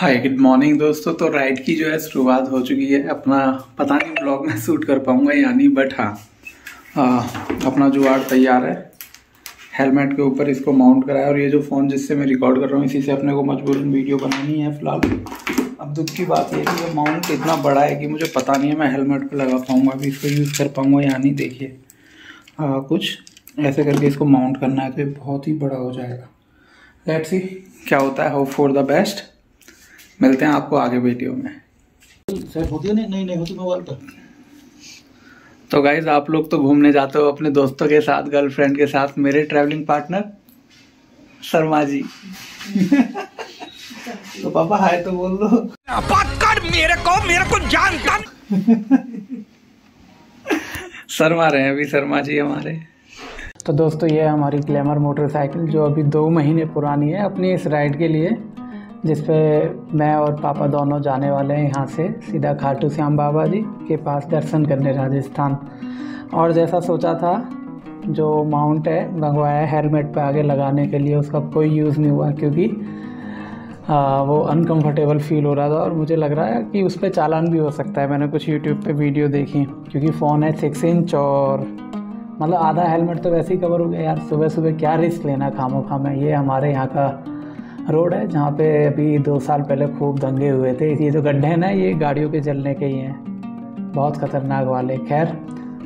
Hi good morning दोस्तों। तो ride की जो है शुरुआत हो चुकी है। अपना पता नहीं ब्लॉग में शूट कर पाऊँगा या नहीं बट हाँ आ, अपना जुगाड़ तैयार है। हेलमेट के ऊपर इसको माउंट कराया और ये जो फ़ोन जिससे मैं रिकॉर्ड कर रहा हूँ इसी से अपने को मजबूरन वीडियो बनानी है फ़िलहाल अब दुख की बात ये कि ये माउंट इतना बड़ा है कि मुझे पता नहीं है मैं हेलमेट पर लगा पाऊँगा अभी इसको यूज़ कर पाऊँगा या नहीं देखिए। कुछ ऐसे करके इसको माउंट करना है तो ये बहुत ही बड़ा हो जाएगा। लेट्स सी क्या होता है। होप फॉर द बेस्ट मिलते हैं आपको आगे वीडियो में। होती नहीं? नहीं नहीं होती मोबाइल पर तो गाइज़ आप लोग तो घूमने जाते हो अपने दोस्तों के साथ गर्लफ्रेंड के साथ। मेरे ट्रैवलिंग पार्टनर शर्मा जी। तो पापा हाय तो बोल दो। कर मेरे को मेरे को जानता शर्मा रहे हैं अभी शर्मा जी हमारे। तो दोस्तों ये हमारी ग्लैमर मोटरसाइकिल जो अभी दो महीने पुरानी है अपनी इस राइड के लिए। जिस पे मैं और पापा दोनों जाने वाले हैं यहाँ से सीधा खाटू श्याम बाबा जी के पास दर्शन करने राजस्थान। और जैसा सोचा था जो माउंट है मंगवाया हेलमेट पे आगे लगाने के लिए उसका कोई यूज़ नहीं हुआ क्योंकि आ, वो अनकंफर्टेबल फील हो रहा था और मुझे लग रहा है कि उस पर चालान भी हो सकता है। मैंने कुछ यूट्यूब पे वीडियो देखी क्योंकि फ़ोन है सिक्स इंच और मतलब आधा हेलमेट तो वैसे ही कवर हो गया यार। सुबह सुबह क्या रिस्क लेना खामो खाम है ये हमारे यहाँ का रोड है जहाँ पे अभी दो साल पहले खूब दंगे हुए थे। ये जो गड्ढे हैं ना, ये गाड़ियों के जलने के ही हैं। बहुत ख़तरनाक वाले। खैर,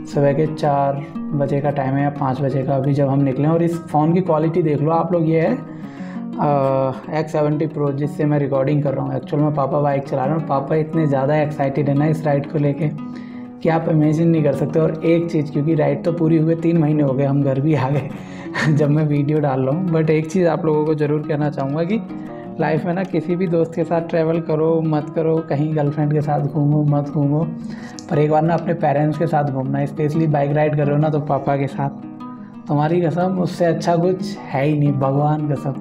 सुबह के चार बजे का टाइम है या पाँच बजे का अभी जब हम निकले और इस फ़ोन की क्वालिटी देख लो। आप लोग ये है एक्स सेवेंटी प्रो जिससे मैं रिकॉर्डिंग कर रहा हूँ। एक्चुअल में पापा बाइक चला रहा हूँ पापा इतने ज़्यादा एक्साइटेड है ना इस राइड को लेके कि आप इमेजिन नहीं कर सकते। और एक चीज़, क्योंकि राइड तो पूरी हुए तीन महीने हो गए, हम घर भी आ गए। जब मैं वीडियो डाल रहा हूँ। बट एक चीज़ आप लोगों को ज़रूर कहना चाहूँगा कि लाइफ में ना किसी भी दोस्त के साथ ट्रैवल करो, मत करो, कहीं गर्लफ्रेंड के साथ घूमो, मत घूमो। पर एक बार ना अपने पेरेंट्स के साथ घूमना स्पेशली बाइक राइड कर ना तो पापा के साथ। तुम्हारी कसम, उससे अच्छा कुछ है ही नहीं, भगवान कसम।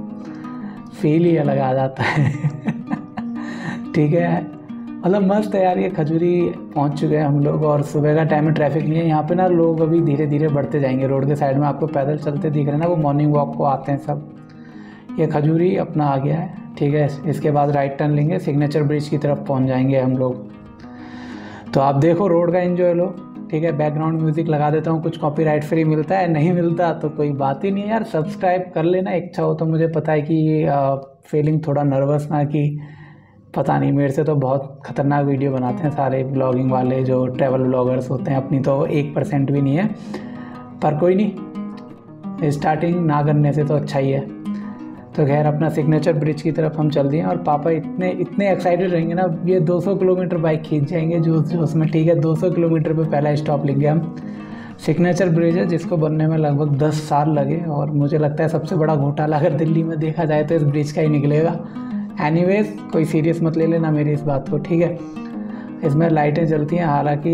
फील ही अलग आ जाता है। ठीक है? मतलब मस्त है यार, ये खजूरी पहुँच चुके हैं हम लोग और सुबह का टाइम में ट्रैफ़िक नहीं है। यहाँ पे ना लोग अभी धीरे धीरे बढ़ते जाएँगे, रोड के साइड में आपको पैदल चलते दिख रहे हैं ना, वो मॉर्निंग वॉक को आते हैं सब। ये खजूरी अपना आ गया है, ठीक है इसके बाद राइट टर्न लेंगे सिग्नेचर ब्रिज की तरफ़ पहुँच जाएँगे हम लोग। तो आप देखो रोड का इन्जॉय लो, ठीक है बैकग्राउंड म्यूज़िक लगा देता हूँ, कुछ कॉपी राइट फ्री मिलता है, नहीं मिलता तो कोई बात ही नहीं यार सब्सक्राइब कर लेना, इच्छा हो तो मुझे पता है कि फीलिंग थोड़ा नर्वस ना कि पता नहीं, मेरे से तो बहुत ख़तरनाक वीडियो बनाते हैं सारे ब्लॉगिंग वाले जो ट्रैवल ब्लॉगर्स होते हैं, अपनी तो एक परसेंट भी नहीं है। पर कोई नहीं स्टार्टिंग ना करने से तो अच्छा ही है। तो खैर, अपना सिग्नेचर ब्रिज की तरफ़ हम चल दिए और पापा इतने इतने एक्साइटेड रहेंगे ना, ये 200 किलोमीटर बाइक खींच जाएँगे जो उसमें ठीक है 200 किलोमीटर पे पहला स्टॉप लेंगे हम। सिग्नेचर ब्रिज है, जिसको बनने में लगभग 10 साल लगे और मुझे लगता है सबसे बड़ा घोटाला अगर दिल्ली में देखा जाए तो इस ब्रिज का ही निकलेगा। एनीवेज कोई सीरियस मत ले लेना मेरी इस बात को, ठीक है? इसमें लाइटें जलती हैं, हालाँकि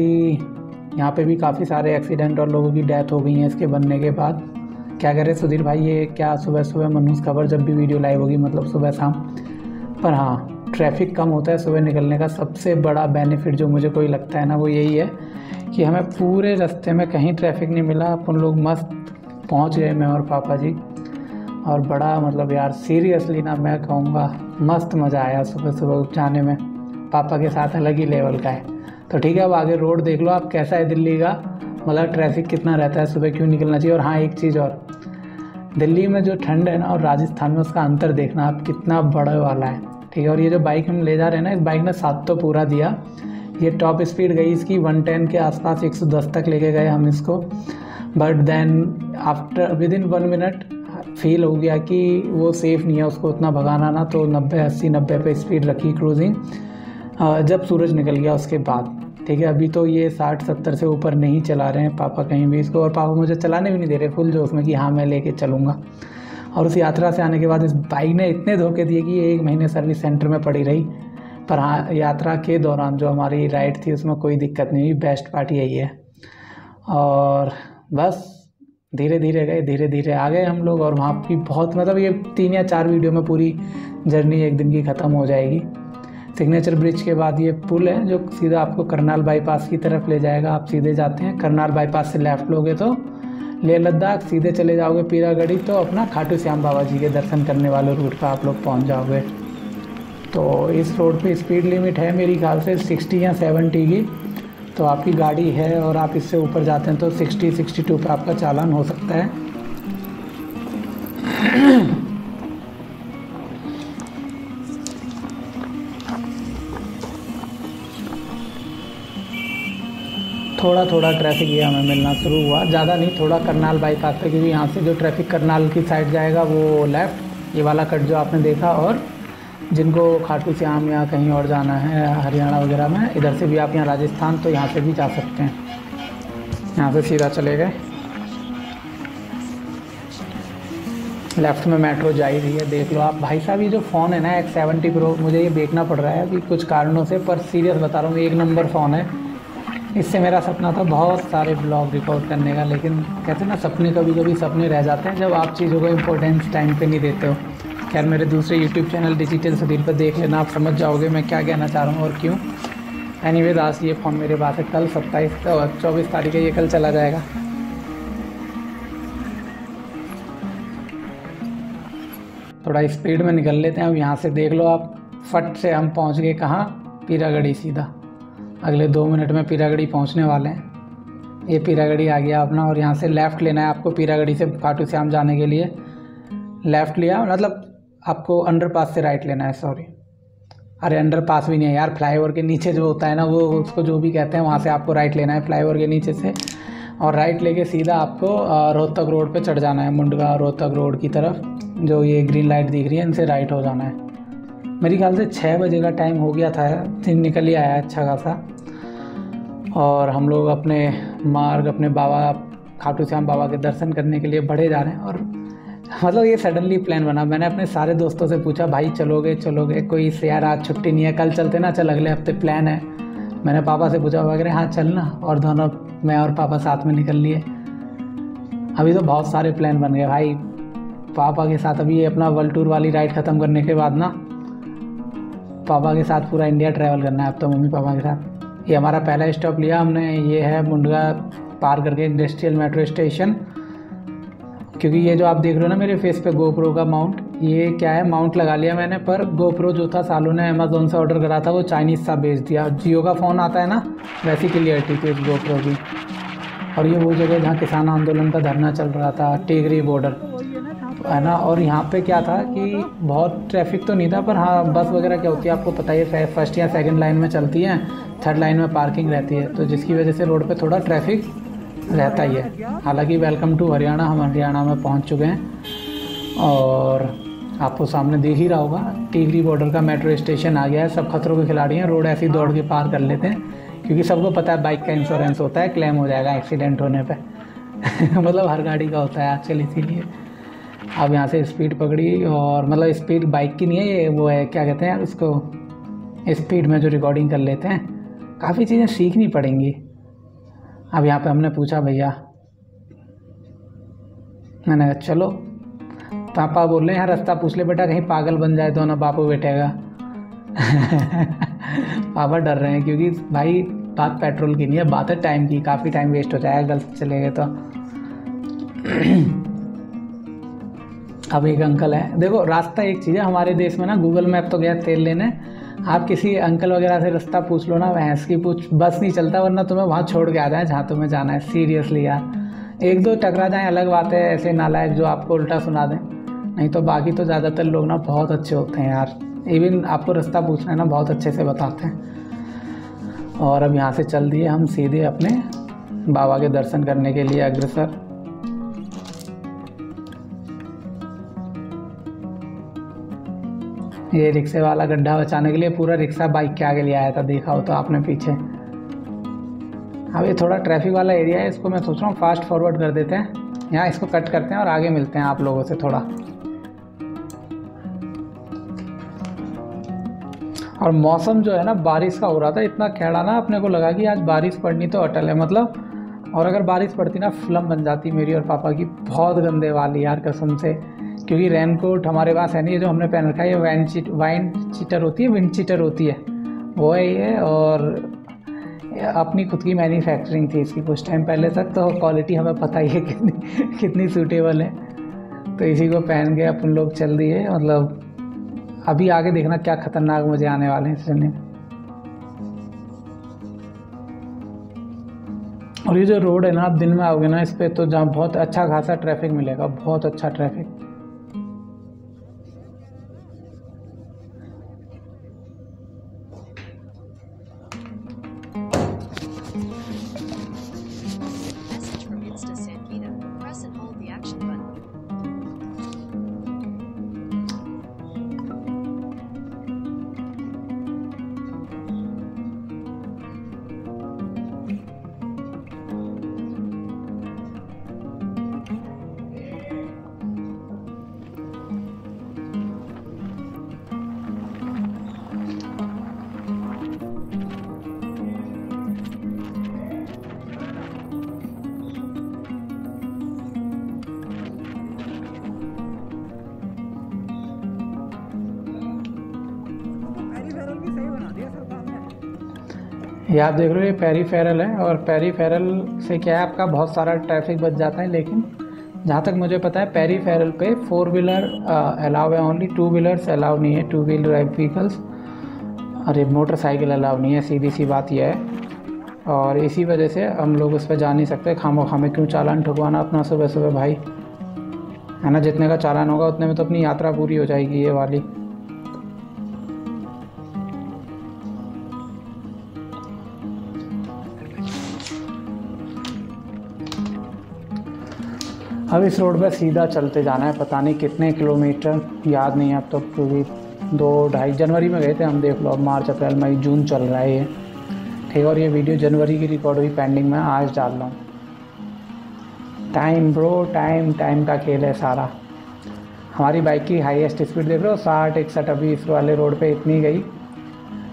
यहाँ पे भी काफ़ी सारे एक्सीडेंट और लोगों की डेथ हो गई हैं इसके बनने के बाद। क्या करें सुधीर भाई, ये क्या सुबह सुबह मनूस खबर जब भी वीडियो लाइव होगी मतलब सुबह शाम पर हाँ ट्रैफ़िक कम होता है सुबह निकलने का, सबसे बड़ा बेनिफिट जो मुझे कोई लगता है ना, वो यही है कि हमें पूरे रास्ते में कहीं ट्रैफ़िक नहीं मिला, अपन लोग मस्त पहुँच गए, मैं और पापा जी। और बड़ा मतलब यार सीरियसली ना मैं कहूँगा, मस्त मज़ा आया सुबह सुबह जाने में। पापा के साथ अलग ही लेवल का है। तो ठीक है, अब आगे रोड देख लो आप, कैसा है दिल्ली का? मतलब ट्रैफ़िक कितना रहता है सुबह क्यों निकलना चाहिए? और हाँ एक चीज़ और। दिल्ली में जो ठंड है ना और राजस्थान में उसका अंतर देखना, आप कितना बड़ा वाला है। ठीक है, और ये जो बाइक हम ले जा रहे हैं ना, इस बाइक ने सात तो पूरा दिया। ये टॉप स्पीड गई इसकी 110 के आसपास 110 तक लेके गए हम इसको। But then after within one minute feel हो गया कि वो सेफ़ नहीं है, उसको उतना भगाना ना तो नब्बे, अस्सी, नब्बे पे स्पीड रखी क्रूजिंग जब सूरज निकल गया उसके बाद, ठीक है? अभी तो ये साठ, सत्तर से ऊपर नहीं चला रहे हैं पापा कहीं भी इसको, और पापा मुझे चलाने भी नहीं दे रहे फुल जोश में कि हाँ मैं लेके चलूँगा। और उस यात्रा से आने के बाद इस बाइक ने इतने धोखे दिए कि एक महीने सर्विस सेंटर में पड़ी रही। पर हाँ यात्रा के दौरान जो हमारी राइड थी, उसमें कोई दिक्कत नहीं हुई बेस्ट पार्टी यही है। और बस धीरे धीरे गए, धीरे धीरे आ गए हम लोग और वहाँ की बहुत मतलब ये तीन या चार वीडियो में पूरी जर्नी एक दिन की ख़त्म हो जाएगी। सिग्नेचर ब्रिज के बाद ये पुल है जो सीधा आपको करनाल बाईपास की तरफ़ ले जाएगा। आप सीधे जाते हैं, करनाल बाईपास से लेफ़्ट लोगे तो लेह लद्दाख, सीधे चले जाओगे पीरागढ़ी तो अपना खाटू श्याम बाबा जी के दर्शन करने वाले रूट पर आप लोग पहुँच जाओगे। तो इस रोड पे स्पीड लिमिट है मेरी ख्याल से 60 या 70 की। तो आपकी गाड़ी है और आप इससे ऊपर जाते हैं तो 60 62 पर आपका चालान हो सकता है। थोड़ा थोड़ा ट्रैफ़िक ये हमें मिलना शुरू हुआ। ज़्यादा नहीं, थोड़ा करनाल बाईपास पे, क्योंकि यहाँ से जो ट्रैफ़िक करनाल की साइड जाएगा, वो लेफ़्ट ये वाला कट जो आपने देखा, और जिनको खाटू श्याम या कहीं और जाना है, हरियाणा वगैरह में, इधर से भी आप यहाँ राजस्थान तो यहाँ से भी जा सकते हैं। यहाँ से सीधा चले गए। लेफ़्ट में मेट्रो जा ही रही है, देख लो आप। भाई साहब, ये जो फ़ोन है ना एक सेवेंटी प्रो मुझे ये देखना पड़ रहा है अभी कुछ कारणों से, पर सीरियस बता रहा हूँ, एक नंबर फ़ोन है। इससे मेरा सपना था बहुत सारे ब्लॉग रिकॉर्ड करने का, लेकिन कहते हैं ना, सपने कभी कभी सपने रह जाते हैं जब आप चीज़ों को इम्पोर्टेंस टाइम पे नहीं देते हो। खैर, मेरे दूसरे यूट्यूब चैनल डिजिटल सुधीर पर देख लेना, आप समझ जाओगे मैं क्या कहना चाह रहा हूँ और क्यों। एनी वे आज ये फॉर्म मेरे पास है कल, सत्ताईस चौबीस तारीख है, ये कल चला जाएगा। थोड़ा स्पीड में निकल लेते हैं, अब यहाँ से देख लो आप, फट से हम पहुँच गए कहाँ? पीरागढ़ी सीधा। अगले दो मिनट में पीरागढ़ी पहुँचने वाले हैं। ये पीरागढ़ी आ गया अपना और यहाँ से लेफ़्ट लेना है आपको पीरागढ़ी से खाटू श्याम जाने के लिए। लेफ़्ट लिया मतलब आपको अंडर पास से राइट लेना है सॉरी अरे अंडर पास भी नहीं है यार फ्लाईओवर के नीचे जो होता है ना, वो उसको जो भी कहते हैं, वहाँ से आपको राइट लेना है फ्लाईओवर के नीचे से. और राइट लेके सीधा आपको रोहतक रोड पे चढ़ जाना है, मुंडगा रोहतक रोड की तरफ़, जो ये ग्रीन लाइट दिख रही है, इनसे राइट हो जाना है. मेरी ख्याल से छः बजे का टाइम हो गया था निकल ही आया अच्छा खासा. और हम लोग अपने मार्ग, अपने बाबा, खाटू श्याम बाबा के दर्शन करने के लिए बढ़े जा रहे हैं और मतलब ये सडनली प्लान बना। मैंने अपने सारे दोस्तों से पूछा, भाई, चलोगे चलोगे? कोई से यार, आज छुट्टी नहीं है, कल चलते ना? चल, अगले हफ़्ते प्लान है। मैंने पापा से पूछा वगैरह हाँ चलना और दोनों, मैं और पापा साथ में निकल लिए। अभी तो बहुत सारे प्लान बन गए। भाई, पापा के साथ अभी अपना वर्ल्ड टूर वाली राइड ख़त्म करने के बाद ना, पापा के साथ पूरा इंडिया ट्रैवल करना है अब तो मम्मी पापा के साथ। ये हमारा पहला स्टॉप लिया हमने। ये है मुंडगा पार करके इंडस्ट्रियल मेट्रो स्टेशन क्योंकि ये जो आप देख रहे हो ना मेरे फेस पे गोप्रो का माउंट ये क्या है? माउंट लगा लिया मैंने, पर गोप्रो जो था सालों ने अमेजोन से ऑर्डर करा था, वो चाइनीज़ सा बेच दिया। जियो का फ़ोन आता है ना, वैसी क्लियरिटी थी उस गोप्रो की। और ये वो जगह जहाँ किसान आंदोलन का धरना चल रहा था टेगरी बॉर्डर है ना? और यहाँ पे क्या था कि बहुत ट्रैफ़िक तो नहीं था, पर हाँ बस वगैरह क्या होती है, आपको पता ही है फ़र्स्ट या सेकंड लाइन में चलती हैं थर्ड लाइन में पार्किंग रहती है। तो जिसकी वजह से रोड पे थोड़ा ट्रैफ़िक रहता ही है। हालाँकि वेलकम टू हरियाणा, हम हरियाणा में पहुँच चुके हैं और आपको सामने देख ही रहा होगा टीगरी बॉर्डर का मेट्रो स्टेशन आ गया है। सब खतरों के खिलाड़ी हैं रोड ऐसी दौड़ के पार कर लेते हैं, क्योंकि सबको पता है बाइक का इंश्योरेंस होता है क्लेम हो जाएगा एक्सीडेंट होने पर मतलब हर गाड़ी का होता है आजकल, इसीलिए। अब यहाँ से स्पीड पकड़ी और मतलब स्पीड बाइक की नहीं है, ये वो है, क्या कहते हैं उसको स्पीड में जो रिकॉर्डिंग कर लेते हैं, काफ़ी चीज़ें सीखनी पड़ेंगी। अब यहाँ पे हमने पूछा, भैया, मैंने कहा, चलो, पापा बोल रहे यहाँ रास्ता पूछ ले बेटा, कहीं पागल बन जाए तो ना बापू बैठेगा। पापा डर रहे हैं क्योंकि भाई, बात पेट्रोल की नहीं है, बात है टाइम की, काफ़ी टाइम वेस्ट हो जाएगा गलत चले गए तो। अब एक अंकल है। देखो, रास्ता एक चीज़ है, हमारे देश में ना गूगल मैप तो गया तेल लेने आप किसी अंकल वगैरह से रास्ता पूछ लो ना, भैंस की पूछ, बस नहीं चलता, वरना तुम्हें वहाँ छोड़ के आ जाए, जहाँ तुम्हें जाना है सीरियसली यार। एक दो टकरा जाए, अलग बात है ऐसे नालायक जो आपको उल्टा सुना दें। नहीं तो बाकी तो ज़्यादातर लोग ना बहुत अच्छे होते हैं यार। इवन आपको रास्ता पूछना है ना, बहुत अच्छे से बताते हैं। और अब यहाँ से चल दिए हम सीधे अपने बाबा के दर्शन करने के लिए अग्रसर। ये रिक्शे वाला गड्ढा बचाने के लिए पूरा रिक्शा बाइक के आगे ले आया था, देखा हो तो आपने पीछे। अब ये थोड़ा ट्रैफ़िक वाला एरिया है, इसको मैं सोच रहा हूँ फास्ट फॉरवर्ड कर देते हैं। यहाँ इसको कट करते हैं और आगे मिलते हैं आप लोगों से थोड़ा। और मौसम जो है ना, बारिश का हो रहा था, इतना खेड़ा ना अपने को लगा कि आज बारिश पड़नी तो अटल है मतलब। और अगर बारिश पड़ती ना फ़िल्म बन जाती मेरी और पापा की, बहुत गंदे वाली यार कसम से। क्योंकि रेन कोट हमारे पास है नहीं, ये जो हमने पहन रखा है, ये वैन चीट वाइन चीटर होती है विंड चीटर होती है। वो है ये और अपनी खुद की मैन्युफैक्चरिंग थी इसकी कुछ टाइम पहले तक तो क्वालिटी हमें पता ही है कितनी कितनी सूटेबल है। तो इसी को पहन के अपन लोग चल दिए मतलब अभी आगे देखना क्या खतरनाक मुझे आने वाले हैं इस जर्नी और ये जो रोड है ना, आप दिन में आओगे ना, इस पर तो जहाँ बहुत अच्छा खासा ट्रैफ़िक मिलेगा, बहुत अच्छा ट्रैफ़िक ये आप देख रहे हो, ये पेरीफेरल है और पेरीफेरल से क्या है, आपका बहुत सारा ट्रैफ़िक बच जाता है, लेकिन जहाँ तक मुझे पता है पेरीफेरल पे फोर व्हीलर अलाउ है ओनली टू व्हीलर्स अलाउ नहीं है टू व्हीलर व्हीकल्स अरे मोटरसाइकिल अलाउ नहीं है, सीधी सी बात यह है। और इसी वजह से हम लोग उस पर जा नहीं सकते खामो खामे क्यों चालान ठुकवाना अपना सुबह सुबह भाई? है ना, जितने का चालान होगा, उतने में तो अपनी यात्रा पूरी हो जाएगी ये वाली। अब इस रोड पर सीधा चलते जाना है, पता नहीं कितने किलोमीटर, याद नहीं है अब तो क्योंकि दो ढाई जनवरी में गए थे हम, देख लो, अब मार्च, अप्रैल, मई, जून चल रहा है ये। ठीक और ये वीडियो जनवरी की रिकॉर्ड हुई पेंडिंग में, आज डाल रहा हूँ। टाइम ब्रो टाइम टाइम का खेल है सारा। हमारी बाइक की हाईएस्ट स्पीड देख रहे हो, साठ, इकसठ, अभी इस वाले रोड पे इतनी गई।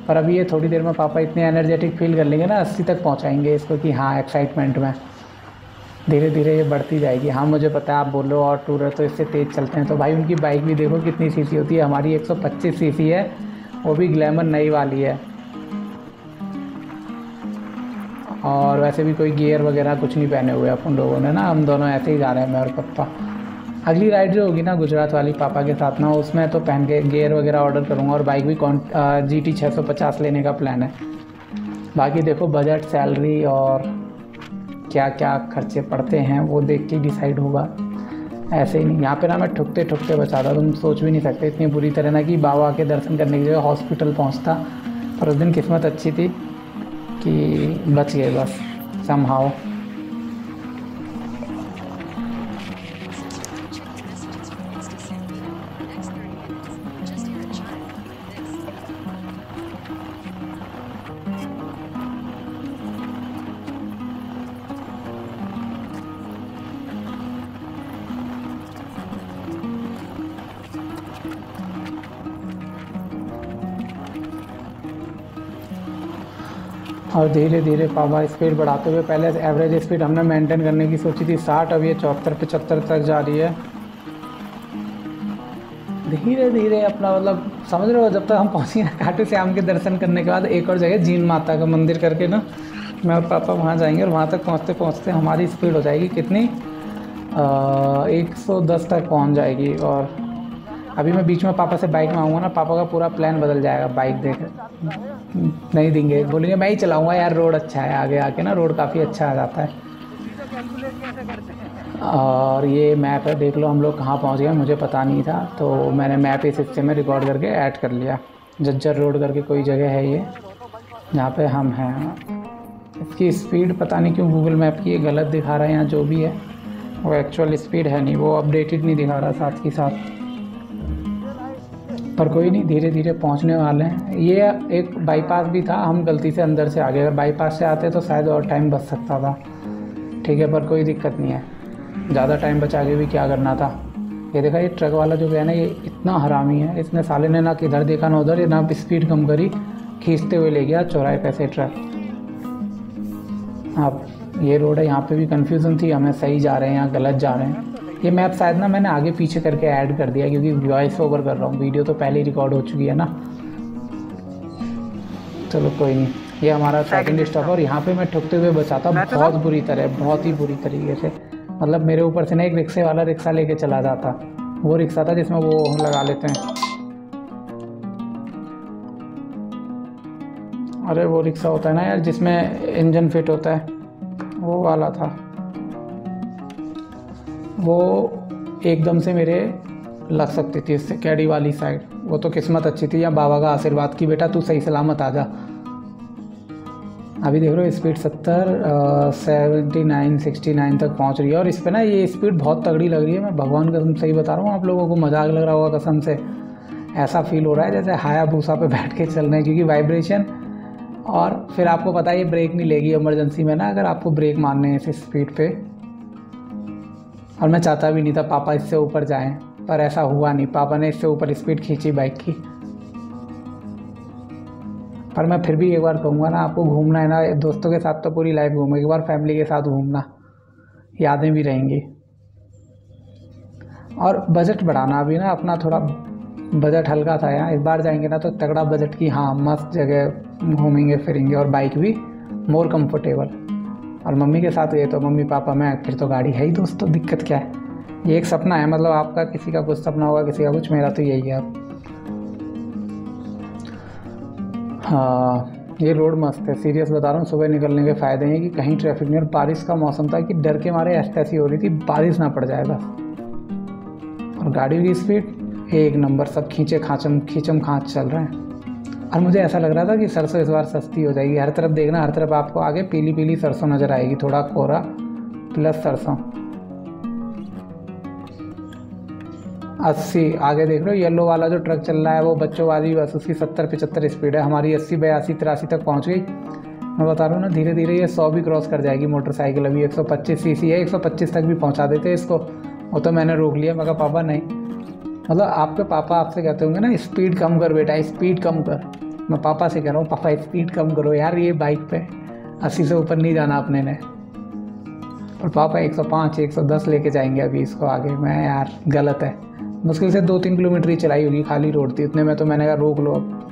पर अभी ये थोड़ी देर में पापा इतने एनर्जेटिक फील कर लेंगे ना, अस्सी तक पहुँचाएँगे इसको कि हाँ एक्साइटमेंट में। धीरे धीरे ये बढ़ती जाएगी। हाँ मुझे पता है आप बोल और टूर है तो इससे तेज़ चलते हैं। तो भाई, उनकी बाइक भी देखो कितनी सीसी होती है। हमारी 125 सीसी है, वो भी ग्लैमर नई वाली है। और वैसे भी कोई गियर वगैरह कुछ नहीं पहने हुए अपन लोगों ने ना। हम दोनों ऐसे ही जा रहे हैं, मैं और पप्पा अगली राइड जो होगी ना गुजरात वाली पापा के साथ ना, उसमें तो पहन के गियर वगैरह ऑर्डर करूँगा और बाइक भी कौन जी टी छः सौ पचास लेने का प्लान है। बाकी देखो बजट सैलरी और क्या क्या खर्चे पड़ते हैं, वो देख के डिसाइड होगा। ऐसे ही नहीं, यहाँ पे ना मैं ठुकते ठुकते बचा था, तुम सोच भी नहीं सकते, इतनी बुरी तरह ना कि बाबा के दर्शन करने के लिए हॉस्पिटल पहुँचता, पर उस दिन किस्मत अच्छी थी कि बच गए बस समहाओ Check धीरे धीरे पापा स्पीड बढ़ाते हुए पहले एवरेज स्पीड हमने मेंटेन करने की सोची थी। साठ अब ये चौहत्तर, पचहत्तर तक जा रही है। धीरे धीरे अपना मतलब समझ रहे हो, जब तक हम पहुँचे ना खाटू श्याम के दर्शन करने के बाद, एक और जगह जीन माता का मंदिर करके ना, मैं और पापा वहाँ जाएँगे और वहाँ तक पहुँचते पहुँचते हमारी स्पीड हो जाएगी कितनी? एक सौ दस तक पहुँच जाएगी और अभी मैं बीच में पापा से बाइक में आऊँगा ना, पापा का पूरा प्लान बदल जाएगा बाइक देख। नहीं देंगे। बोलेंगे, मैं ही चलाऊँगा यार रोड अच्छा है। आगे आके ना रोड काफ़ी अच्छा आ जाता है। और ये मैप है, देख लो हम लोग कहाँ पहुँच गए, मुझे पता नहीं था। तो मैंने मैप इस हिस्से में रिकॉर्ड करके ऐड कर लिया। जज्जर रोड करके कोई जगह है ये, जहाँ पे हम हैं। इसकी स्पीड पता नहीं क्यों गूगल मैप की ये गलत दिखा रहा है यहाँ जो भी है। वो एक्चुअल स्पीड है नहीं, वो अपडेटेड नहीं दिखा रहा साथ ही साथ। पर कोई नहीं, धीरे धीरे पहुँचने वाले हैं। ये एक बाईपास भी था, हम गलती से अंदर से आ गए। अगर बाईपास से आते तो शायद और टाइम बच सकता था। ठीक है, पर कोई दिक्कत नहीं है। ज़्यादा टाइम बचा के भी क्या करना था? ये देखा, ये ट्रक वाला जो गया ना ये इतना हरामी है। इसने साले ने ना किधर देखा, ना उधर ना स्पीड कम करी, खींचते हुए ले गया चौराहे पैसे ट्रक अब ये रोड है, यहाँ पे भी कन्फ्यूज़न थी, हमें सही जा रहे हैं या गलत जा रहे हैं। ये मैप शायद ना मैंने आगे पीछे करके ऐड कर दिया क्योंकि वॉइस ओवर कर रहा हूँ। वीडियो तो पहले ही रिकॉर्ड हो चुकी है ना। चलो कोई नहीं। ये हमारा सेकंड स्टॉप और यहाँ पे मैं ठुकते हुए बचाता बहुत बुरी तरह बहुत ही बुरी तरीके से। मतलब मेरे ऊपर से ना एक रिक्शे वाला रिक्शा लेके चला जाता। वो रिक्शा था जिसमें वो हम लगा लेते हैं। अरे वो रिक्शा होता है ना यार जिसमें इंजन फिट होता है। वो वाला था। वो एकदम से मेरे लग सकती थी इससे, कैडी वाली साइड वो तो किस्मत अच्छी थी या बाबा का आशीर्वाद की, बेटा, तू सही सलामत आ जा। अभी देख रहे हो स्पीड सत्तर सेवेंटी नाइन सिक्सटी नाइन तक पहुँच रही है। और इस पर ना ये स्पीड बहुत तगड़ी लग रही है। मैं भगवान कसम सही बता रहा हूँ, आप लोगों को मज़ाक लग रहा होगा कसम से। ऐसा फील हो रहा है जैसे हाया भूसा पे बैठ के चल रहे हैं, क्योंकि वाइब्रेशन और फिर आपको पता है ये ब्रेक नहीं लेगी इमरजेंसी में ना, अगर आपको ब्रेक मारने हैं इस स्पीड पे। और मैं चाहता भी नहीं था पापा इससे ऊपर जाएँ, पर ऐसा हुआ नहीं। पापा ने इससे ऊपर स्पीड खींची बाइक की। पर मैं फिर भी एक बार कहूँगा ना, आपको घूमना है ना, दोस्तों के साथ तो पूरी लाइफ घूमो, एक बार फैमिली के साथ घूमना। यादें भी रहेंगी। और बजट बढ़ाना अभी ना, अपना थोड़ा बजट हल्का था यहाँ। इस बार जाएँगे ना तो तगड़ा बजट की हाँ मस्त जगह घूमेंगे, फिरेंगे, और बाइक भी मोर कंफर्टेबल और मम्मी के साथ गए तो मम्मी पापा मैं, फिर तो गाड़ी है ही दोस्तों दिक्कत क्या है? ये एक सपना है मतलब आपका किसी का कुछ सपना होगा, किसी का कुछ, मेरा तो यही है। हाँ ये रोड मस्त है। सीरियस बता रहा हूँ, सुबह निकलने के फ़ायदे हैं कि कहीं ट्रैफ़िक नहीं, और बारिश का मौसम था कि डर के मारे ऐसी ऐसी हो रही थी, बारिश ना पड़ जाए बस। और गाड़ी की स्पीड एक नंबर, सब खींचे खाचम, खींचम खाँच चल रहे हैं। और मुझे ऐसा लग रहा था कि सरसों इस बार सस्ती हो जाएगी। हर तरफ़ देखना, हर तरफ़ आपको आगे पीली पीली सरसों नज़र आएगी, थोड़ा कोहरा प्लस सरसों। अस्सी, आगे देख हो येलो वाला जो ट्रक चल रहा है, वो बच्चों वाली बस, उसकी सत्तर पचहत्तर स्पीड है। हमारी अस्सी, बयासी, तिरासी तक पहुँच गई। मैं बता रहा हूँ ना धीरे धीरे ये सौ भी क्रॉस कर जाएगी मोटरसाइकिल अभी 125 सीसी है 125 तक भी पहुँचा देते इसको। वो तो मैंने रोक लिया मगर पापा, नहीं। मतलब आपके पापा आपसे कहते होंगे ना, स्पीड कम कर बेटा, स्पीड कम कर। मैं पापा से कह रहा हूँ, पापा, स्पीड कम करो यार, ये बाइक पे अस्सी से ऊपर नहीं जाना अपने ने। और पापा 105 110 लेके जाएँगे अभी इसको आगे। मैं यार, गलत है। मुश्किल से दो तीन किलोमीटर ही चलाई होगी, खाली रोड थी। इतने में तो मैंने कहा, रोक लो अब।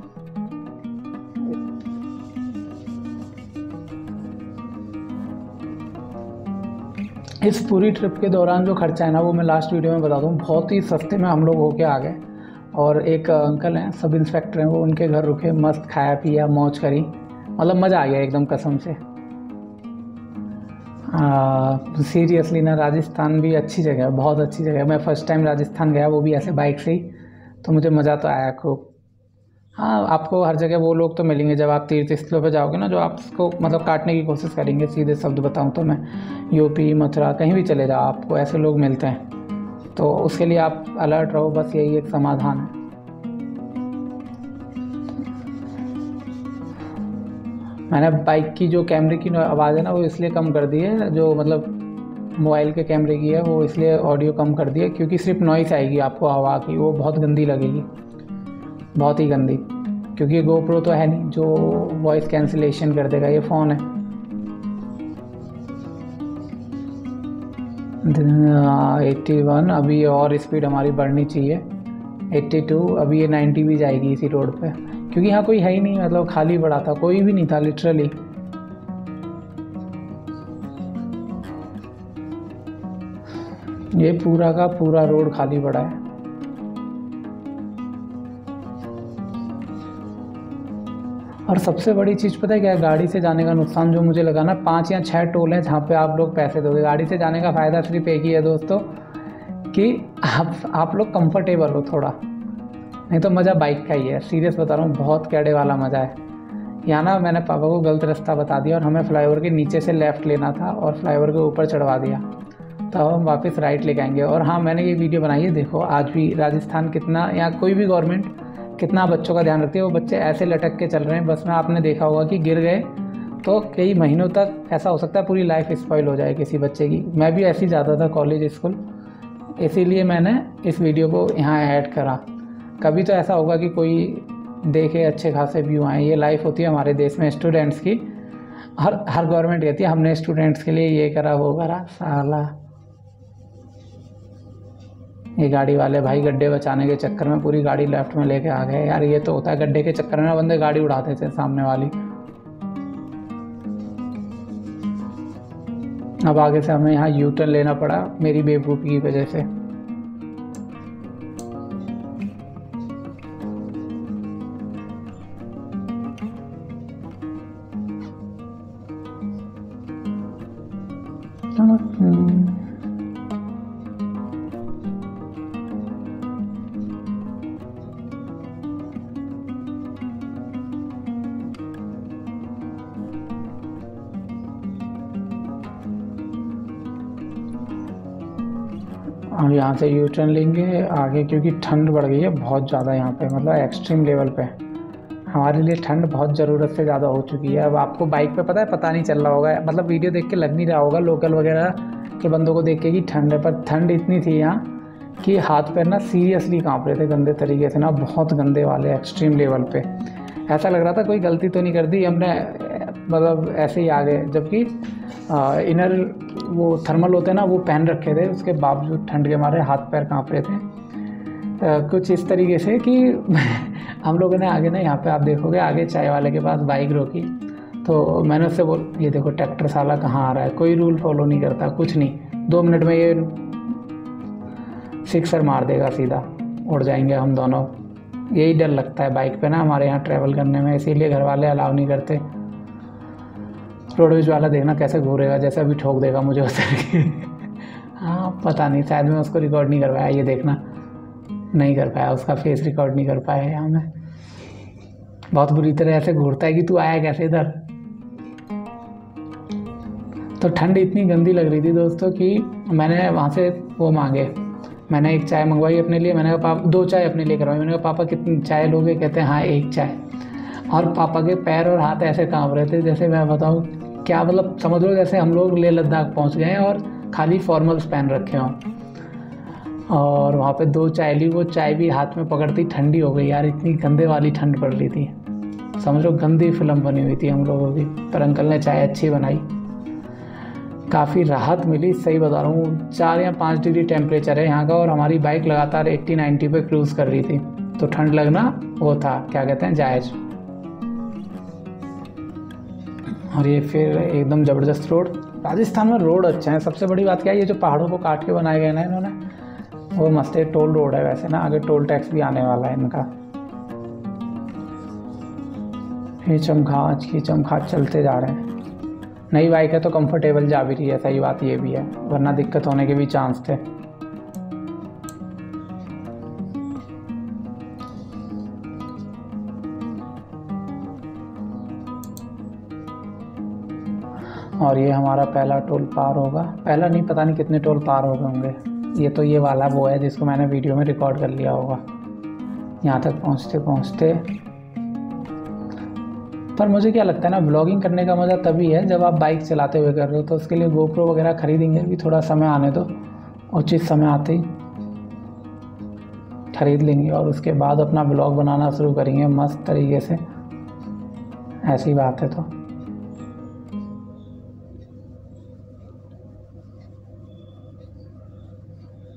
इस पूरी ट्रिप के दौरान जो खर्चा है ना, वो मैं लास्ट वीडियो में बता दूँ। बहुत ही सस्ते में हम लोग होके आ गए। और एक अंकल हैं, सब इंस्पेक्टर हैं, वो उनके घर रुके, मस्त खाया पिया, मौज करी। मतलब मज़ा आ गया एकदम कसम से। सीरियसली ना, राजस्थान भी अच्छी जगह है, बहुत अच्छी जगह है। मैं फ़र्स्ट टाइम राजस्थान गया, वो भी ऐसे बाइक से ही तो मुझे मज़ा तो आया खूब। हाँ आपको हर जगह वो लोग तो मिलेंगे जब आप तीर्थ स्थलों पर जाओगे ना, जो आपको मतलब काटने की कोशिश करेंगे, सीधे शब्द बताऊँ तो मैं। यूपी, मथुरा, कहीं भी चले जाओ, आपको ऐसे लोग मिलते हैं। तो उसके लिए आप अलर्ट रहो, बस यही एक समाधान है। मैंने बाइक की जो कैमरे की आवाज़ है ना, वो इसलिए कम कर दी है, जो मतलब मोबाइल के कैमरे की है, वो इसलिए ऑडियो कम कर दी है, क्योंकि सिर्फ़ नॉइस आएगी आपको, हवा की, वो बहुत गंदी लगेगी। बहुत ही गंदी। क्योंकि गोप्रो तो है नहीं, जो वॉइस कैंसिलेशन कर देगा, ये फ़ोन है। एट्टी वन, अभी और स्पीड हमारी बढ़नी चाहिए। एट्टी टू, अभी ये नाइन्टी भी जाएगी इसी रोड पे। क्योंकि यहाँ कोई है ही नहीं मतलब खाली पड़ा था, कोई भी नहीं था लिटरली ये पूरा का पूरा रोड खाली पड़ा है। और सबसे बड़ी चीज़ पता है क्या गाड़ी से जाने का नुकसान जो मुझे लगा ना, पाँच या छः टोल हैं जहाँ पे आप लोग पैसे दोगे। गाड़ी से जाने का फ़ायदा सिर्फ़ एक ही है दोस्तों, कि आप आप लोग कंफर्टेबल हो थोड़ा। नहीं तो मज़ा बाइक का ही है। सीरियस बता रहा हूँ, बहुत कैडे वाला मज़ा है। यहाँ ना मैंने पापा को गलत रास्ता बता दिया और हमें फ्लाईओवर के नीचे से लेफ़्ट लेना था और फ्लाईओवर के ऊपर चढ़वा दिया। तो हम वापस राइट लेके आएँगे। और हाँ मैंने ये वीडियो बनाई है, देखो आज भी राजस्थान कितना, या कोई भी गवर्नमेंट कितना बच्चों का ध्यान रखती है? वो बच्चे ऐसे लटक के चल रहे हैं। बस में आपने देखा होगा कि गिर गए तो कई महीनों तक ऐसा हो सकता है पूरी लाइफ स्पॉइल हो जाए किसी बच्चे की। मैं भी ऐसे ही जाता था कॉलेज स्कूल इसीलिए मैंने इस वीडियो को यहाँ ऐड करा। कभी तो ऐसा होगा कि कोई देखे अच्छे खासे व्यू आए। ये लाइफ होती है हमारे देश में स्टूडेंट्स की। हर हर गवर्नमेंट कहती है, हमने स्टूडेंट्स के लिए ये करा, वो करा। साला। ये गाड़ी वाले भाई गड्ढे बचाने के चक्कर में पूरी गाड़ी लेफ़्ट में लेके आ गए। यार, ये तो होता है गड्ढे के चक्कर में बंदे गाड़ी उड़ाते थे सामने वाली। अब आगे से हमें यहाँ यू टर्न लेना पड़ा, मेरी बेवकूफ़ी की वजह से। और यहाँ से यू टर्न लेंगे आगे क्योंकि ठंड बढ़ गई है, बहुत ज़्यादा यहाँ पे मतलब एक्सट्रीम लेवल पे। हमारे लिए ठंड बहुत ज़रूरत से ज़्यादा हो चुकी है। अब आपको बाइक पे पता है, पता नहीं चल रहा होगा। मतलब वीडियो देख के लग नहीं रहा होगा लोकल वगैरह के बंदों को देख के कि ठंड है, पर ठंड इतनी थी यहाँ कि हाथ पैर ना सीरियसली काँप रहे थे गंदे तरीके से ना, बहुत गंदे वाले एक्सट्रीम लेवल पर ऐसा लग रहा था कोई गलती तो नहीं कर दी, हमने मतलब ऐसे ही आ गए जबकि इनर वो थर्मल होते हैं ना वो पहन रखे थे उसके बावजूद ठंड के मारे हाथ पैर काँप रहे थे। अ, कुछ इस तरीके से कि हम लोगों ने आगे ना यहाँ पे आप देखोगे आगे चाय वाले के पास बाइक रोकी। तो मैंने उससे बोल ये देखो ट्रैक्टर साला कहाँ आ रहा है? कोई रूल फॉलो नहीं करता कुछ नहीं। दो मिनट में ये सिक्सर मार देगा सीधा उड़ जाएँगे हम दोनों। यही डर लगता है बाइक पे ना हमारे यहाँ ट्रैवल करने में इसीलिए घर वाले अलाउ नहीं करते। रोडवेज़ वाला देखना कैसे घूरेगा जैसे अभी ठोक देगा मुझे उस तरीके हाँ पता नहीं, शायद मैं उसको रिकॉर्ड नहीं कर पाया, ये देखना। नहीं कर पाया, उसका फेस रिकॉर्ड नहीं कर पाया यहाँ मैं। बहुत बुरी तरह ऐसे घूरता है कि तू आया कैसे इधर? तो ठंड इतनी गंदी लग रही थी दोस्तों कि मैंने वहाँ से वो मांगे। मैंने एक चाय मंगवाई अपने लिए, मैंने कहा, पापा, दो चाय अपने लिए करवाई। मैंने कहा, पापा, कितनी चाय लोगे? कहते हैं हाँ एक चाय। और पापा के पैर और हाथ ऐसे काँप रहे थे, जैसे मैं बताऊँ क्या मतलब समझ लो जैसे हम लोग लेह लद्दाख पहुँच गए और खाली फॉर्मल्स पहन रखे हों। और वहाँ पे दो चाय ली, वो चाय भी हाथ में पकड़ती ठंडी हो गई यार, इतनी गंदे वाली ठंड पड़ रही थी। समझ लो गंदी फ़िल्म बनी हुई थी हम लोगों की, पर अंकल ने चाय अच्छी बनाई। काफ़ी राहत मिली, सही बता रहा हूँ, चार या पाँच डिग्री टेम्परेचर है यहाँ का और हमारी बाइक लगातार 80 90 पे क्रूज़ कर रही थी। तो ठंड लगना वो था, क्या कहते हैं, जायज़। और ये फिर एकदम ज़बरदस्त रोड। राजस्थान में रोड अच्छा है। सबसे बड़ी बात क्या है, ये जो पहाड़ों को काट के बनाए गए ना इन्होंने, वो मस्त है टोल रोड है वैसे ना, आगे टोल टैक्स भी आने वाला है इनका। खींचम खाच खींचम खाच चलते जा रहे हैं। नई बाइक है तो कंफर्टेबल जा भी रही है, सही बात ये भी है, वरना दिक्कत होने के भी चांस थे। और ये हमारा पहला टोल पार होगा। पहला नहीं, पता नहीं कितने टोल पार हो गए होंगे। ये तो ये वाला वो है जिसको मैंने वीडियो में रिकॉर्ड कर लिया होगा। यहाँ तक पहुँचते पहुँचते। पर मुझे क्या लगता है ना ब्लॉगिंग करने का मज़ा तभी है जब आप बाइक चलाते हुए कर रहे हो तो उसके लिए गोप्रो वगैरह खरीदेंगे अभी थोड़ा समय आने दो। उचित समय आते ही खरीद लेंगे और उसके बाद अपना ब्लॉग बनाना शुरू करेंगे मस्त तरीके से। ऐसी बात है तो।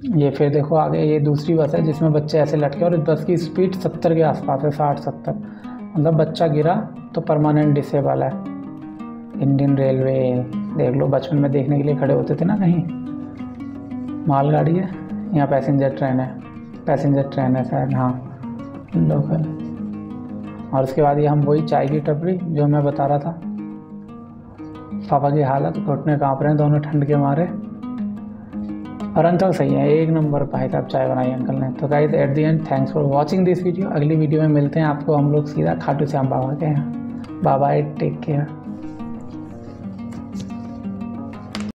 ये फिर देखो आगे, ये दूसरी बस है जिसमें बच्चे ऐसे लटके और इस बस की स्पीड सत्तर के आसपास है, साठ, सत्तर। मतलब बच्चा गिरा तो परमानेंट डिसेबल है। इंडियन रेलवे देख लो, बचपन में देखने के लिए खड़े होते थे ना कहीं। मालगाड़ी है, यहाँ पैसेंजर ट्रेन है। पैसेंजर ट्रेन है शायद हाँ। लोकल और उसके बाद ये हम वही चाय की टपरी, जो मैं बता रहा था। पापा की हालत, घुटने काँप रहे हैं, दोनों ठंड के मारे। और अंकल सही है, एक नंबर भाई साहब चाय बनाई अंकल ने। तो guys at the end thanks for watching this video अगली वीडियो में मिलते हैं आपको हम लोग सीधा खाटू श्याम बाबा के यहाँ। Bye take care